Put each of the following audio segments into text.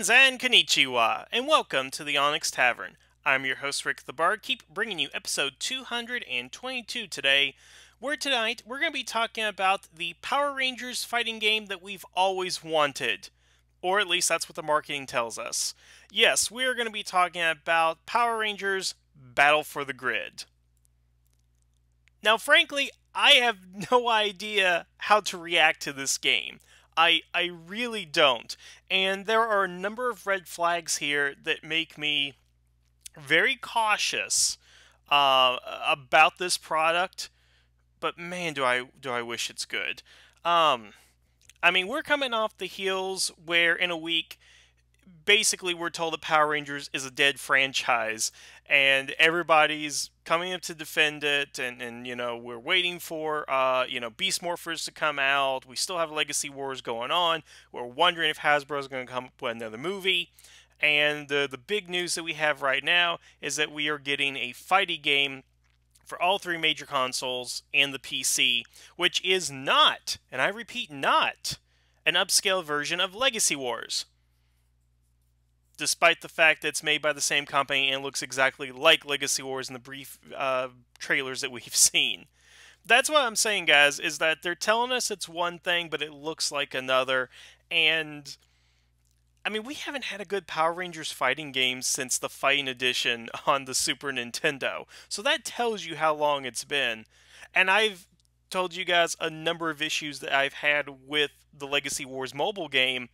Greetings and konnichiwa, and welcome to the Onyx Tavern. I'm your host, Rick the Bard. Keep bringing you episode 222 today, where tonight we're going to be talking about the Power Rangers fighting game that we've always wanted. Or at least that's what the marketing tells us. Yes, we are going to be talking about Power Rangers Battle for the Grid. Now, frankly, I have no idea how to react to this game. I I really don't. And there are a number of red flags here that make me very cautious uh, about this product. But man, do I do I wish it's good. Um, I mean, we're coming off the heels where in a week basically we're told that Power Rangers is a dead franchise and everybody's coming up to defend it and, and you know we're waiting for uh, you know Beast Morphers to come out. We still have Legacy Wars going on. We're wondering if Hasbro's going to come up with another movie. And the the big news that we have right now is that we are getting a fighting game for all three major consoles and the PC, which is not, and I repeat, not an upscale version of Legacy Wars despite the fact that it's made by the same company and looks exactly like Legacy Wars in the brief uh, trailers that we've seen. That's what I'm saying, guys, is that they're telling us it's one thing, but it looks like another. And, I mean, we haven't had a good Power Rangers fighting game since the Fighting Edition on the Super Nintendo. So that tells you how long it's been. And I've told you guys a number of issues that I've had with the Legacy Wars mobile game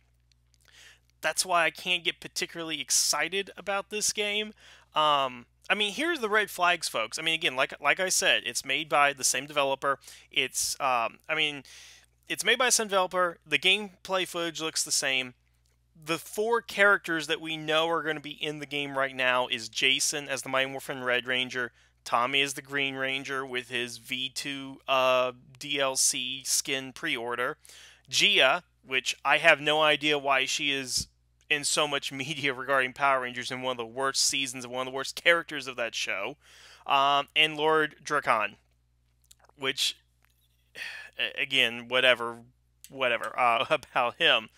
that's why I can't get particularly excited about this game. Um, I mean, here's the red flags, folks. I mean, again, like like I said, it's made by the same developer. It's, um, I mean, it's made by the same developer. The gameplay footage looks the same. The four characters that we know are going to be in the game right now is Jason as the Mighty Morphin Red Ranger, Tommy as the Green Ranger with his V2 uh, DLC skin pre-order, Gia which I have no idea why she is in so much media regarding Power Rangers in one of the worst seasons and one of the worst characters of that show, um, and Lord Drakkon, which, again, whatever, whatever uh, about him.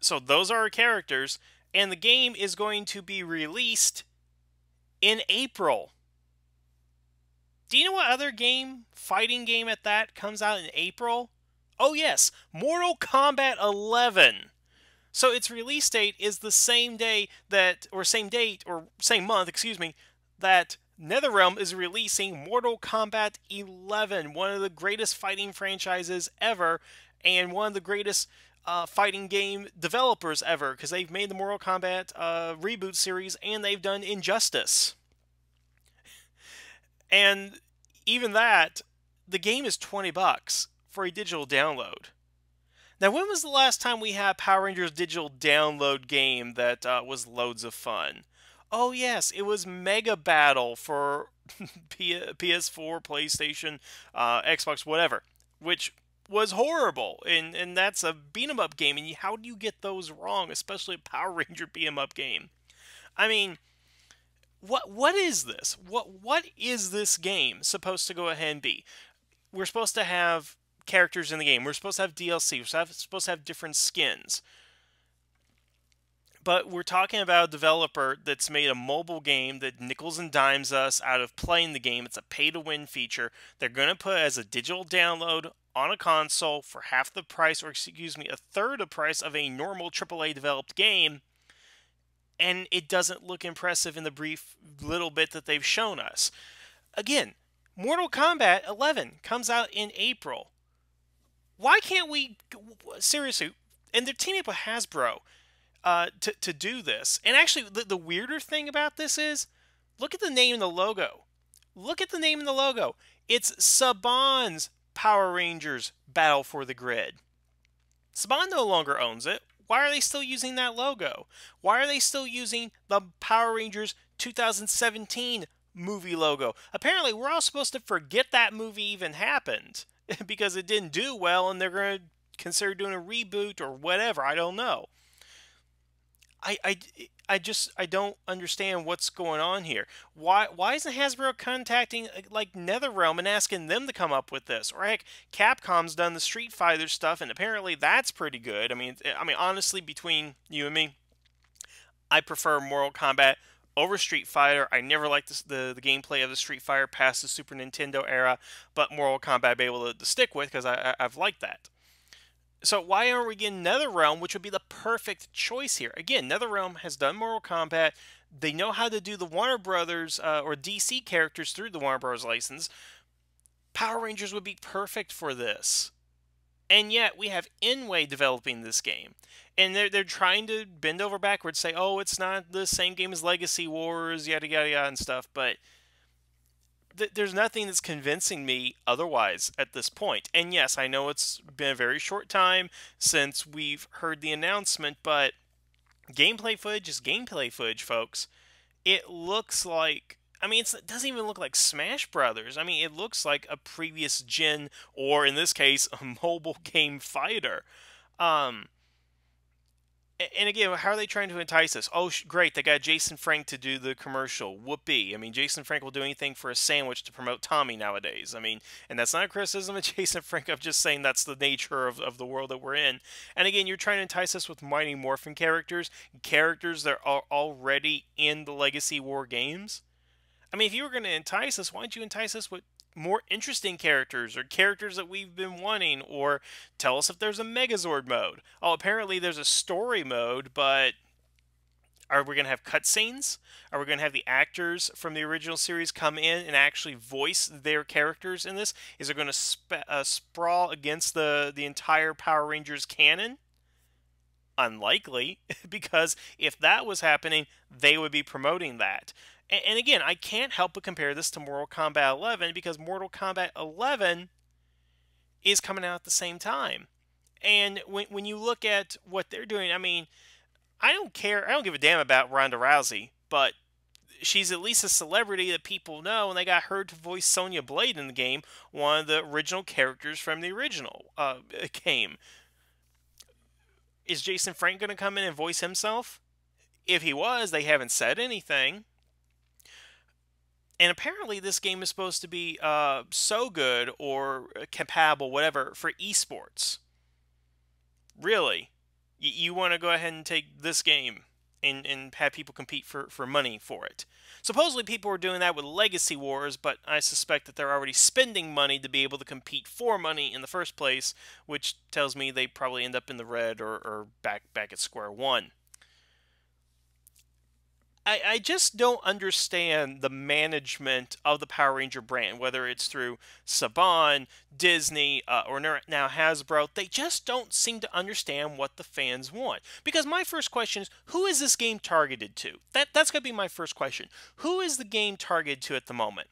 So those are our characters, and the game is going to be released in April. Do you know what other game, fighting game at that, comes out in April? Oh, yes, Mortal Kombat 11. So its release date is the same day that, or same date, or same month, excuse me, that NetherRealm is releasing Mortal Kombat 11, one of the greatest fighting franchises ever, and one of the greatest uh, fighting game developers ever, because they've made the Mortal Kombat uh, reboot series and they've done Injustice. And even that, the game is 20 bucks for a digital download. Now, when was the last time we had Power Rangers digital download game that uh, was loads of fun? Oh, yes, it was Mega Battle for PS4, PlayStation, uh, Xbox, whatever, which was horrible. And, and that's a beat 'em up game. And how do you get those wrong, especially a Power Ranger beat 'em up game? I mean, what what is this? What what is this game supposed to go ahead and be? We're supposed to have characters in the game. We're supposed to have DLC. We're supposed to have different skins. But we're talking about a developer that's made a mobile game that nickels and dimes us out of playing the game. It's a pay to win feature. They're going to put as a digital download on a console for half the price, or excuse me, a third the price of a normal AAA developed game. And it doesn't look impressive in the brief little bit that they've shown us. Again, Mortal Kombat 11 comes out in April why can't we seriously? And they're teaming up with Hasbro uh, to to do this. And actually, the, the weirder thing about this is, look at the name and the logo. Look at the name and the logo. It's Saban's Power Rangers Battle for the Grid. Saban no longer owns it. Why are they still using that logo? Why are they still using the Power Rangers 2017 movie logo? Apparently, we're all supposed to forget that movie even happened. because it didn't do well and they're going to consider doing a reboot or whatever. I don't know. I, I, I just I don't understand what's going on here. Why why isn't Hasbro contacting like NetherRealm and asking them to come up with this? Or heck, Capcom's done the Street Fighter stuff and apparently that's pretty good. I mean I mean honestly between you and me, I prefer Mortal Kombat over Street Fighter. I never liked the, the, gameplay of the Street Fighter past the Super Nintendo era, but Mortal Kombat I've been able to, to stick with because I, I, have liked that. So why aren't we getting NetherRealm, which would be the perfect choice here? Again, NetherRealm has done Mortal Kombat. They know how to do the Warner Brothers uh, or DC characters through the Warner Brothers license. Power Rangers would be perfect for this. And yet we have nWay developing this game. And they're, they're trying to bend over backwards, say, oh, it's not the same game as Legacy Wars, yada, yada, yada, and stuff. But th- there's nothing that's convincing me otherwise at this point. And yes, I know it's been a very short time since we've heard the announcement, but gameplay footage is gameplay footage, folks. It looks like I mean, it doesn't even look like Smash Brothers. I mean, it looks like a previous gen, or in this case, a mobile game fighter. Um, and again, how are they trying to entice us? Oh, great, they got Jason Frank to do the commercial. Whoopee. I mean, Jason Frank will do anything for a sandwich to promote Tommy nowadays. I mean, and that's not a criticism of Jason Frank. I'm just saying that's the nature of, of the world that we're in. And again, you're trying to entice us with Mighty Morphin characters, characters that are already in the Legacy War games. I mean, if you were going to entice us, why don't you entice us with more interesting characters or characters that we've been wanting? Or tell us if there's a megazord mode. Oh apparently there's a story mode but are we going to have cutscenes? Are we going to have the actors from the original series come in and actually voice their characters in this? Is it going to sp- uh, sprawl against the the entire power rangers canon? Unlikely because if that was happening they would be promoting that and, again, I can't help but compare this to Mortal Kombat 11 because Mortal Kombat 11 is coming out at the same time. And when, when you look at what they're doing, I mean, I don't care. I don't give a damn about Ronda Rousey, but she's at least a celebrity that people know, and they got her to voice Sonya Blade in the game, one of the original characters from the original uh, game. Is Jason Frank going to come in and voice himself? If he was, they haven't said anything and apparently this game is supposed to be uh, so good or compatible, whatever, for esports. Really, y- you want to go ahead and take this game and, and have people compete for, for money for it. Supposedly people were doing that with Legacy Wars, but I suspect that they're already spending money to be able to compete for money in the first place, which tells me they probably end up in the red or, or back back at square one. I, I just don't understand the management of the Power Ranger brand, whether it's through Saban, Disney, uh, or now Hasbro. They just don't seem to understand what the fans want. Because my first question is, who is this game targeted to? That that's gonna be my first question. Who is the game targeted to at the moment?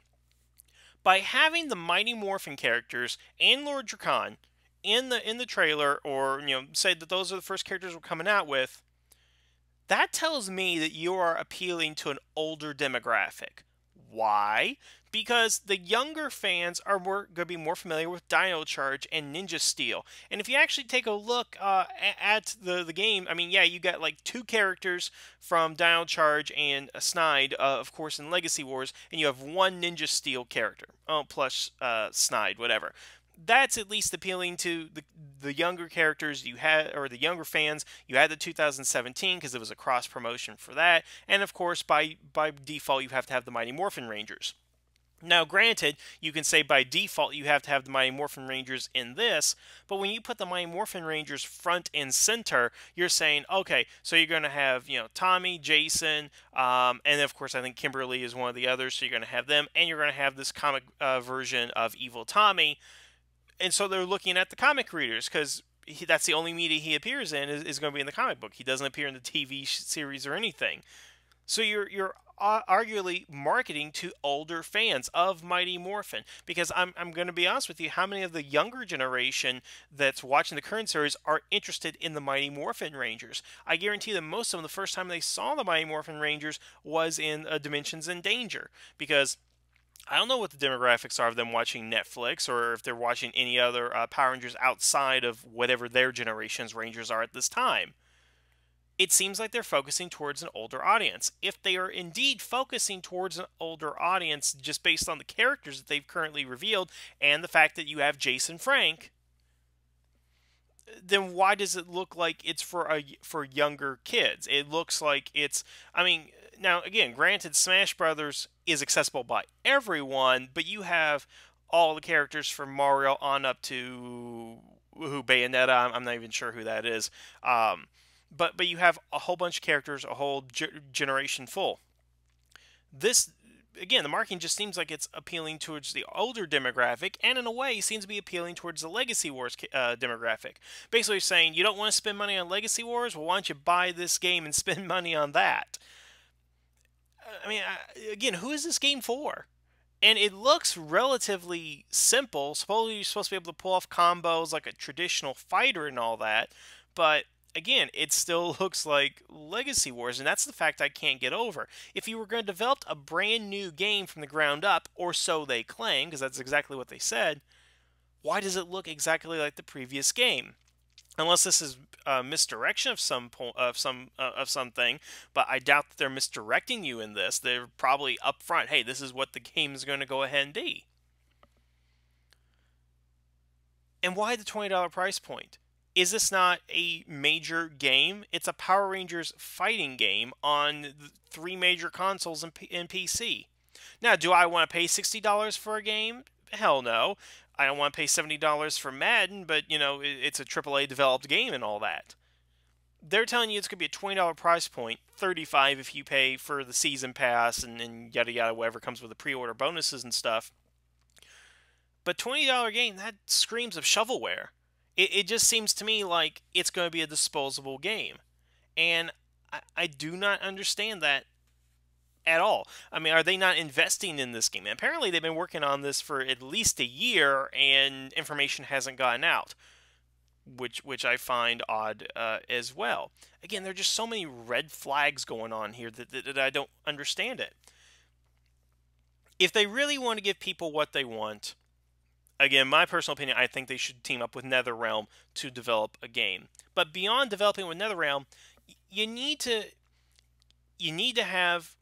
By having the Mighty Morphin characters and Lord Drakkon in the in the trailer, or you know, say that those are the first characters we're coming out with that tells me that you are appealing to an older demographic. Why? Because the younger fans are going to be more familiar with Dino Charge and Ninja Steel. And if you actually take a look uh, at the, the game, I mean, yeah, you got like two characters from Dino Charge and a Snide, uh, of course, in Legacy Wars, and you have one Ninja Steel character. Oh, plus uh, Snide, whatever that's at least appealing to the, the younger characters. You had or the younger fans. You had the 2017 because it was a cross promotion for that. And of course by by default you have to have the mighty morphin rangers. Now, granted, you can say by default you have to have the Mighty Morphin Rangers in this, but when you put the Mighty Morphin Rangers front and center, you're saying, okay, so you're going to have, you know, Tommy, Jason, um, and of course I think Kimberly is one of the others, so you're going to have them, and you're going to have this comic uh, version of Evil Tommy and so they're looking at the comic readers because that's the only media he appears in is, is, going to be in the comic book. He doesn't appear in the TV series or anything. So you're you're arguably marketing to older fans of Mighty Morphin because I'm I'm going to be honest with you, how many of the younger generation that's watching the current series are interested in the Mighty Morphin Rangers? I guarantee that most of them the first time they saw the Mighty Morphin Rangers was in uh, Dimensions in Danger because I don't know what the demographics are of them watching Netflix or if they're watching any other uh, Power Rangers outside of whatever their generation's Rangers are at this time. It seems like they're focusing towards an older audience. If they are indeed focusing towards an older audience just based on the characters that they've currently revealed and the fact that you have Jason Frank, then why does it look like it's for a for younger kids? It looks like it's. I mean, now again, granted, Smash Brothers is accessible by everyone, but you have all the characters from Mario on up to who Bayonetta. I'm, not even sure who that is. Um, but but you have a whole bunch of characters, a whole ge- generation full. This again, the marketing just seems like it's appealing towards the older demographic, and in a way, seems to be appealing towards the Legacy Wars uh, demographic. Basically, saying you don't want to spend money on Legacy Wars, well, why don't you buy this game and spend money on that? I mean, again, who is this game for? And it looks relatively simple. Supposedly, you're supposed to be able to pull off combos like a traditional fighter and all that, but again, it still looks like Legacy Wars, and that's the fact I can't get over. If you were going to develop a brand new game from the ground up, or so they claim, because that's exactly what they said, why does it look exactly like the previous game? Unless this is a misdirection of some po- of some uh, of something, but I doubt that they're misdirecting you in this. They're probably upfront. Hey, this is what the game is going to go ahead and be. And why the twenty dollar price point? is this not a major game? It's a Power Rangers fighting game on three major consoles and, P- and PC. Now, do I want to pay $60 for a game? Hell no. I don't want to pay $70 for Madden, but, you know, it's a AAA developed game and all that. They're telling you it's going to be a $20 price point, 35 if you pay for the season pass and, and yada yada, whatever comes with the pre order bonuses and stuff. But $20 game, that screams of shovelware. It, it just seems to me like it's going to be a disposable game. And I, I do not understand that at all. I mean, are they not investing in this game? apparently, they've been working on this for at least a year, and information hasn't gotten out, which which I find odd uh, as well. Again, there are just so many red flags going on here that, that, that I don't understand it. If they really want to give people what they want, again, my personal opinion, I think they should team up with NetherRealm to develop a game. But beyond developing with NetherRealm, you need to you need to have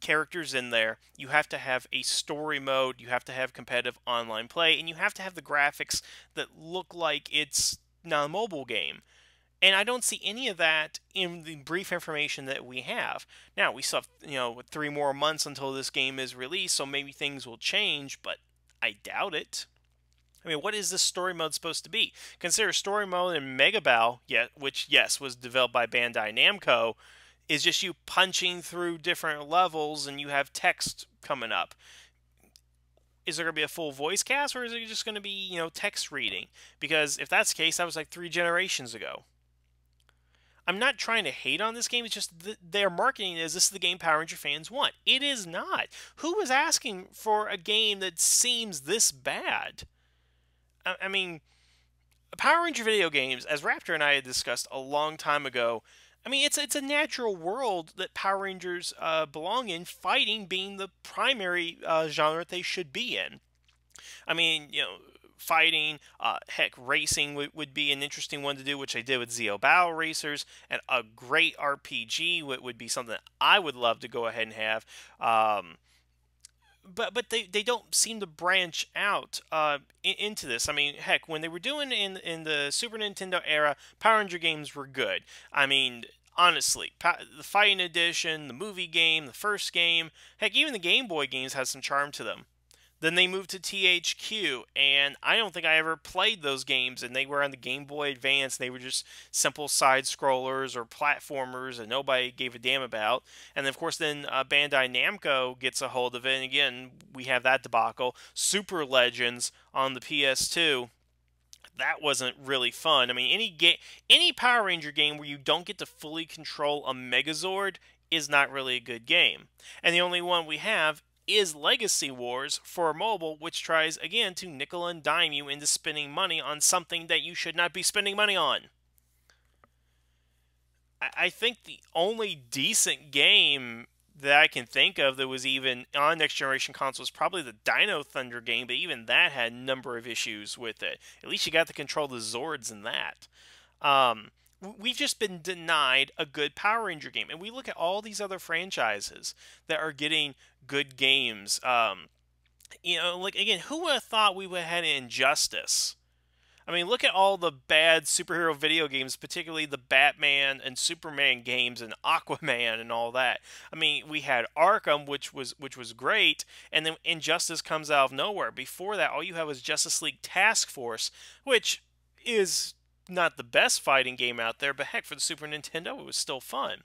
characters in there. You have to have a story mode. You have to have competitive online play, and you have to have the graphics that look like it's not a mobile game. And I don't see any of that in the brief information that we have. Now, we still have, you know, three more months until this game is released, so maybe things will change, but I doubt it. I mean, what is this story mode supposed to be? Consider story mode in Mega Megabow, yet, which yes was developed by Bandai Namco, is just you punching through different levels and you have text coming up. Is there going to be a full voice cast or is it just going to be, you know, text reading? Because if that's the case, that was like three generations ago. I'm not trying to hate on this game. It's just th- their marketing is this is the game Power Ranger fans want. It is not. Who was asking for a game that seems this bad? I, mean, Power Ranger video games, as Raptor and I had discussed a long time ago, I mean, it's it's a natural world that Power Rangers uh, belong in, fighting being the primary uh, genre they should be in. I mean, you know, fighting, uh, heck, racing would, would be an interesting one to do, which I did with Zeo Battle Racers, and a great RPG would, would be something I would love to go ahead and have. Um, but but they, they don't seem to branch out uh, into this. I mean, heck, when they were doing in in the Super Nintendo era, Power Ranger games were good. I mean, honestly, the Fighting Edition, the movie game, the first game, heck, even the Game Boy games had some charm to them. Then they moved to THQ, and I don't think I ever played those games. And they were on the Game Boy Advance. And they were just simple side scrollers or platformers that nobody gave a damn about. And of course, then uh, Bandai Namco gets a hold of it. And again, we have that debacle. Super Legends on the PS2 that wasn't really fun. I mean, any game, any Power Ranger game where you don't get to fully control a Megazord is not really a good game. And the only one we have is Legacy Wars for mobile, which tries again to nickel and dime you into spending money on something that you should not be spending money on. I think the only decent game that I can think of that was even on next generation consoles probably the Dino Thunder game, but even that had a number of issues with it. At least you got to control the Zords in that. Um, we've just been denied a good Power Ranger game. And we look at all these other franchises that are getting good games. Um, you know, like again, who would have thought we would have had an Injustice? I mean, look at all the bad superhero video games, particularly the Batman and Superman games and Aquaman and all that. I mean, we had Arkham, which was which was great, and then Injustice comes out of nowhere. Before that, all you have was Justice League Task Force, which is not the best fighting game out there, but heck, for the Super Nintendo, it was still fun.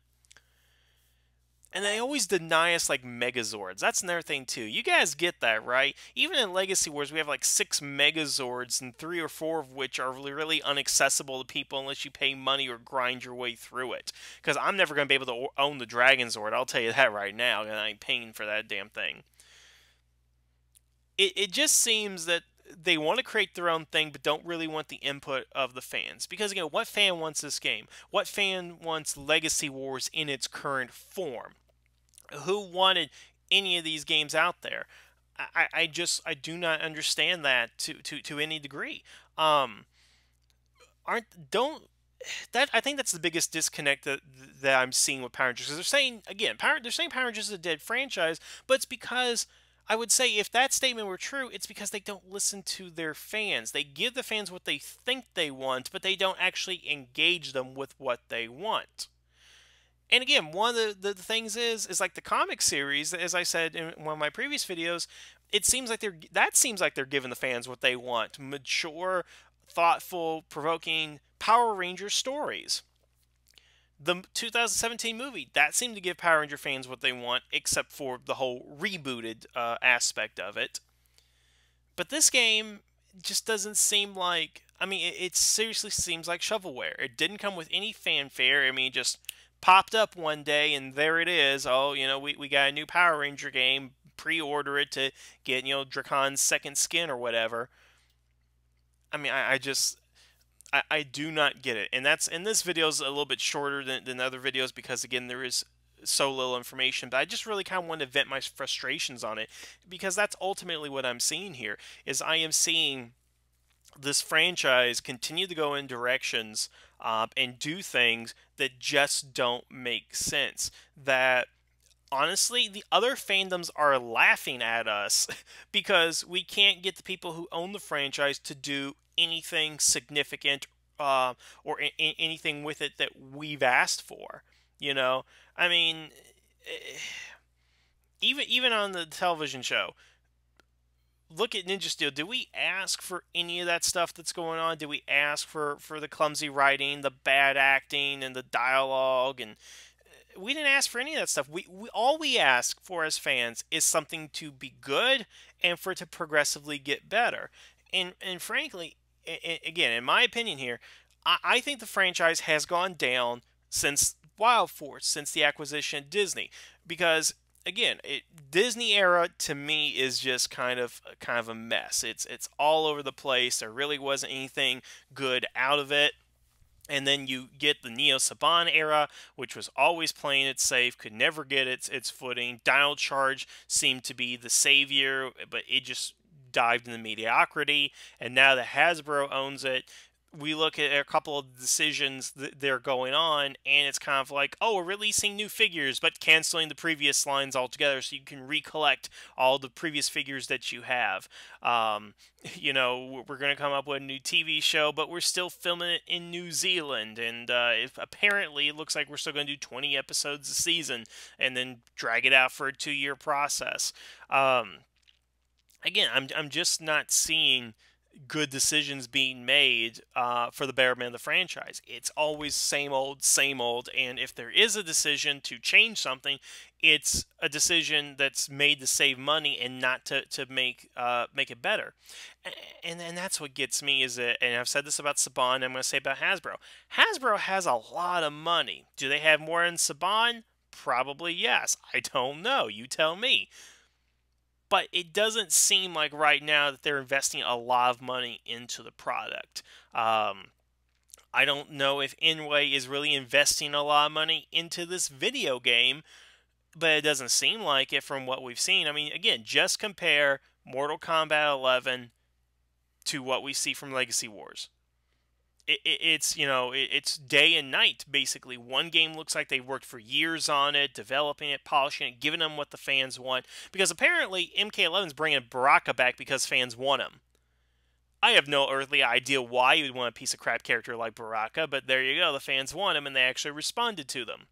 And they always deny us like Megazords. That's another thing too. You guys get that, right? Even in Legacy Wars, we have like six Megazords, and three or four of which are really unaccessible to people unless you pay money or grind your way through it. Because I'm never going to be able to own the Dragon Zord. I'll tell you that right now, and I ain't paying for that damn thing. It it just seems that they want to create their own thing, but don't really want the input of the fans. Because again, what fan wants this game? What fan wants Legacy Wars in its current form? Who wanted any of these games out there? I, I just I do not understand that to to, to any degree. Um, aren't don't that I think that's the biggest disconnect that that I'm seeing with Power Rangers. Because they're saying again, Power they're saying Power Rangers is a dead franchise, but it's because I would say if that statement were true, it's because they don't listen to their fans. They give the fans what they think they want, but they don't actually engage them with what they want. And again, one of the, the things is is like the comic series, as I said in one of my previous videos, it seems like they're that seems like they're giving the fans what they want. Mature, thoughtful, provoking Power Ranger stories the 2017 movie that seemed to give Power Ranger fans what they want, except for the whole rebooted uh, aspect of it. But this game just doesn't seem like. I mean, it, it, seriously seems like shovelware. It didn't come with any fanfare. I mean, just popped up one day and there it is. Oh, you know, we, we got a new Power Ranger game. Pre order it to get, you know, Drakkon's second skin or whatever. I mean, I, I just I, I do not get it. And that's and this video is a little bit shorter than, than other videos because again there is so little information, but I just really kind of want to vent my frustrations on it because that's ultimately what I'm seeing here is I am seeing this franchise continue to go in directions uh, and do things that just don't make sense. That honestly, the other fandoms are laughing at us because we can't get the people who own the franchise to do anything significant uh, or anything with it that we've asked for. You know, I mean, even even on the television show, look at Ninja Steel. Did we ask for any of that stuff that's going on? Did we ask for for the clumsy writing, the bad acting, and the dialogue? And eh, we didn't ask for any of that stuff. We, we all we ask for as fans is something to be good and for it to progressively get better. And and frankly, again, in my opinion here, I think the franchise has gone down since Wild Force, since the acquisition of Disney, because again, it, Disney era to me is just kind of kind of a mess. It's it's all over the place. There really wasn't anything good out of it. And then you get the Neo Saban era, which was always playing it safe, could never get its its footing. Dino Charge seemed to be the savior, but it just dived into mediocrity, and now that Hasbro owns it, we look at a couple of decisions that they're going on, and it's kind of like, oh, we're releasing new figures, but canceling the previous lines altogether, so you can recollect all the previous figures that you have. Um, you know, we're going to come up with a new TV show, but we're still filming it in New Zealand, and uh, if, apparently it looks like we're still going to do 20 episodes a season, and then drag it out for a two-year process. Um, again, I'm I'm just not seeing good decisions being made uh, for the betterment of the franchise. It's always same old, same old. And if there is a decision to change something, it's a decision that's made to save money and not to, to make uh, make it better. And and that's what gets me is that, and I've said this about Saban, I'm going to say about Hasbro. Hasbro has a lot of money. Do they have more in Saban? Probably yes. I don't know. You tell me but it doesn't seem like right now that they're investing a lot of money into the product. Um, I don't know if nWay is really investing a lot of money into this video game, but it doesn't seem like it from what we've seen. I mean, again, just compare Mortal Kombat 11 to what we see from Legacy Wars it, it, it's you know it, it's day and night basically. One game looks like they worked for years on it, developing it, polishing it, giving them what the fans want. Because apparently MK11 is bringing Baraka back because fans want him. I have no earthly idea why you would want a piece of crap character like Baraka, but there you go. The fans want him, and they actually responded to them.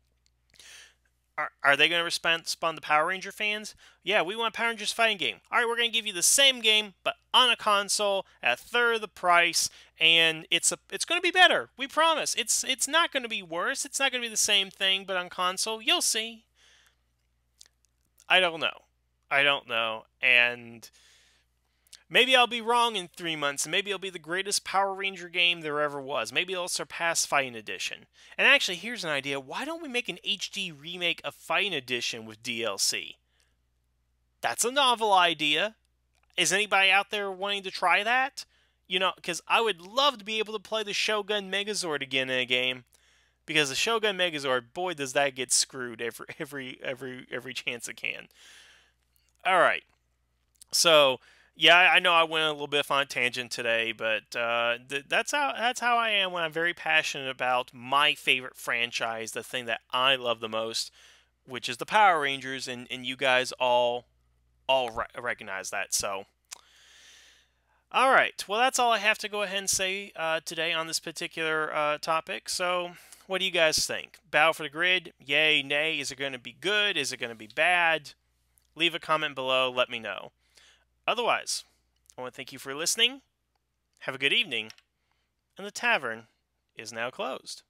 Are, are they going to respond, respond to Power Ranger fans? Yeah, we want Power Rangers fighting game. All right, we're going to give you the same game, but on a console at a third of the price, and it's a it's going to be better. We promise. It's it's not going to be worse. It's not going to be the same thing, but on console, you'll see. I don't know. I don't know, and Maybe I'll be wrong in three months, and maybe it'll be the greatest Power Ranger game there ever was. Maybe it'll surpass Fighting Edition. And actually, here's an idea. Why don't we make an HD remake of Fighting Edition with DLC? That's a novel idea. Is anybody out there wanting to try that? You know, because I would love to be able to play the Shogun Megazord again in a game. Because the Shogun Megazord, boy, does that get screwed every every every every chance it can. All right, so yeah, I know I went a little bit on a tangent today, but uh, th- that's how that's how I am when I'm very passionate about my favorite franchise, the thing that I love the most, which is the Power Rangers, and, and you guys all all re- recognize that. So, all right, well that's all I have to go ahead and say uh, today on this particular uh, topic. So, what do you guys think? Battle for the Grid, yay, nay? Is it going to be good? Is it going to be bad? Leave a comment below. Let me know. Otherwise, I want to thank you for listening. Have a good evening. And the tavern is now closed.